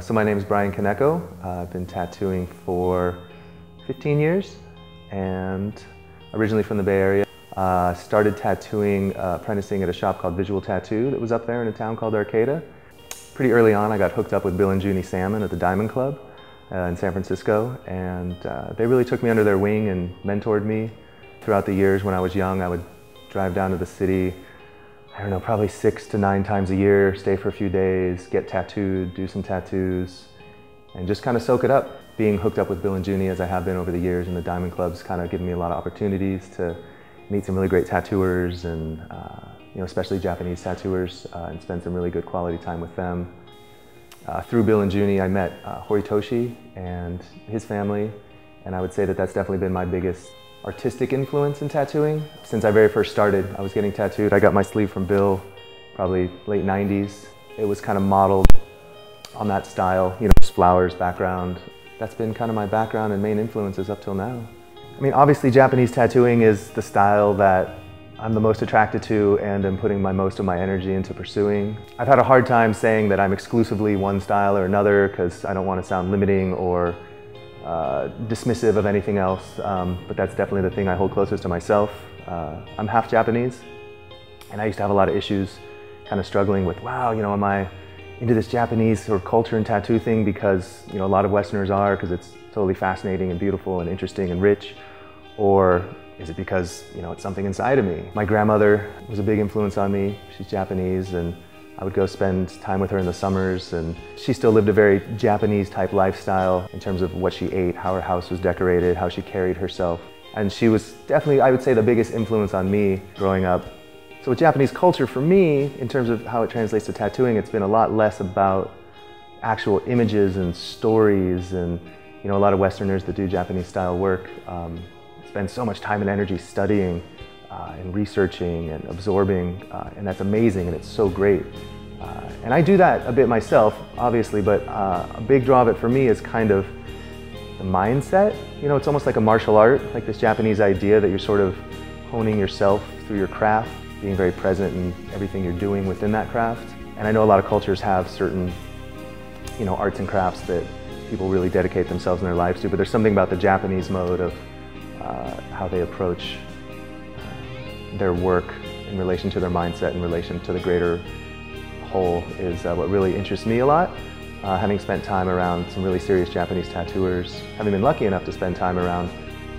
So my name is Brian Kaneko. Uh, I've been tattooing for 15 years and originally from the Bay Area. Uh, started tattooing, uh, apprenticing at a shop called Visual Tattoo that was up there in a town called Arcata. Pretty early on I got hooked up with Bill and Junii Salmon at the Diamond Club uh, in San Francisco and uh, they really took me under their wing and mentored me throughout the years when I was young. I would drive down to the city I don't know, probably six to nine times a year, stay for a few days, get tattooed, do some tattoos, and just kind of soak it up. Being hooked up with Bill and Junii as I have been over the years in the Diamond Clubs kind of given me a lot of opportunities to meet some really great tattooers and, uh, you know, especially Japanese tattooers uh, and spend some really good quality time with them. Uh, through Bill and Junii, I met uh, Horitoshi and his family, and I would say that that's definitely been my biggest artistic influence in tattooing. Since I very first started, I was getting tattooed. I got my sleeve from Bill, probably late 90s. It was kind of modeled on that style, you know, just flowers, background. That's been kind of my background and main influences up till now. I mean, obviously Japanese tattooing is the style that I'm the most attracted to and am putting my most of my energy into pursuing. I've had a hard time saying that I'm exclusively one style or another because I don't want to sound limiting or uh, dismissive of anything else, um, but that's definitely the thing I hold closest to myself. Uh, I'm half Japanese, and I used to have a lot of issues kind of struggling with, wow, you know, am I into this Japanese sort of culture and tattoo thing because, you know, a lot of Westerners are because it's totally fascinating and beautiful and interesting and rich, or is it because, you know, it's something inside of me? My grandmother was a big influence on me. She's Japanese, and I would go spend time with her in the summers and she still lived a very Japanese type lifestyle in terms of what she ate, how her house was decorated, how she carried herself. And she was definitely, I would say, the biggest influence on me growing up. So with Japanese culture, for me, in terms of how it translates to tattooing, it's been a lot less about actual images and stories and you know, a lot of Westerners that do Japanese style work um, spend so much time and energy studying uh, and researching and absorbing, uh, and that's amazing and it's so great. Uh, and I do that a bit myself, obviously, but uh, a big draw of it for me is kind of the mindset. You know, it's almost like a martial art, like this Japanese idea that you're sort of honing yourself through your craft, being very present in everything you're doing within that craft. And I know a lot of cultures have certain, you know, arts and crafts that people really dedicate themselves in their lives to, but there's something about the Japanese mode of uh, how they approach their work in relation to their mindset, in relation to the greater whole is uh, what really interests me a lot. Uh, having spent time around some really serious Japanese tattooers, having been lucky enough to spend time around,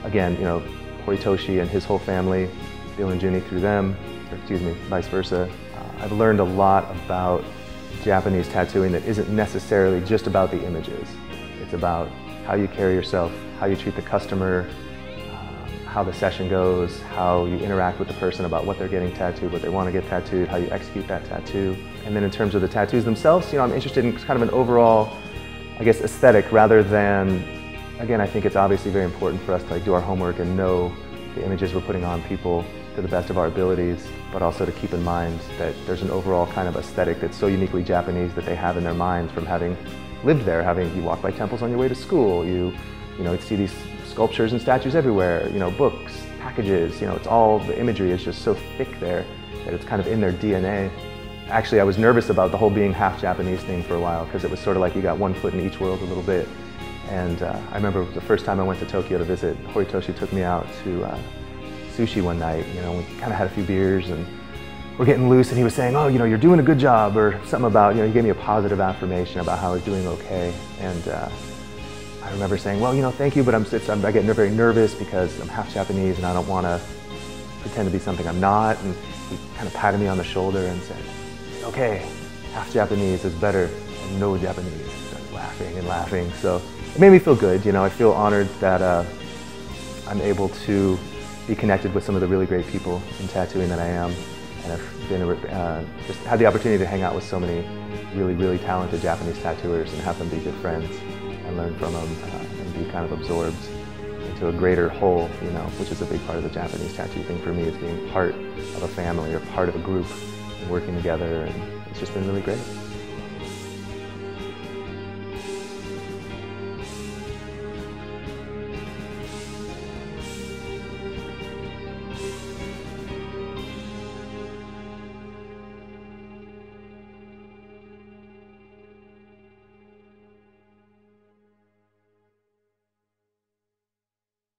again, you know, Horitoshi and his whole family, Bill and through them, or excuse me, vice versa. Uh, I've learned a lot about Japanese tattooing that isn't necessarily just about the images. It's about how you carry yourself, how you treat the customer, how the session goes, how you interact with the person about what they're getting tattooed, what they want to get tattooed, how you execute that tattoo. And then in terms of the tattoos themselves, you know, I'm interested in kind of an overall, I guess, aesthetic rather than, again, I think it's obviously very important for us to like do our homework and know the images we're putting on people to the best of our abilities, but also to keep in mind that there's an overall kind of aesthetic that's so uniquely Japanese that they have in their minds from having lived there, having you walk by temples on your way to school, you, you know, see these sculptures and statues everywhere, you know, books, packages, you know, it's all, the imagery is just so thick there that it's kind of in their DNA. Actually, I was nervous about the whole being half Japanese thing for a while because it was sort of like you got one foot in each world a little bit. And uh, I remember the first time I went to Tokyo to visit, Horitoshi took me out to uh, sushi one night. You know, we kind of had a few beers and we're getting loose and he was saying, oh, you know, you're doing a good job or something about, you know, he gave me a positive affirmation about how I was doing okay. And uh, I remember saying, well, you know, thank you, but I'm, I'm, I get very nervous because I'm half Japanese and I don't want to pretend to be something I'm not. And he kind of patted me on the shoulder and said, okay, half Japanese is better than no Japanese. Started laughing and laughing. So it made me feel good. You know, I feel honored that uh, I'm able to be connected with some of the really great people in tattooing that I am. And I've been, uh, just had the opportunity to hang out with so many really, really talented Japanese tattooers and have them be good friends and learn from them uh, and be kind of absorbed into a greater whole, you know, which is a big part of the Japanese tattoo thing for me is being part of a family or part of a group and working together and it's just been really great.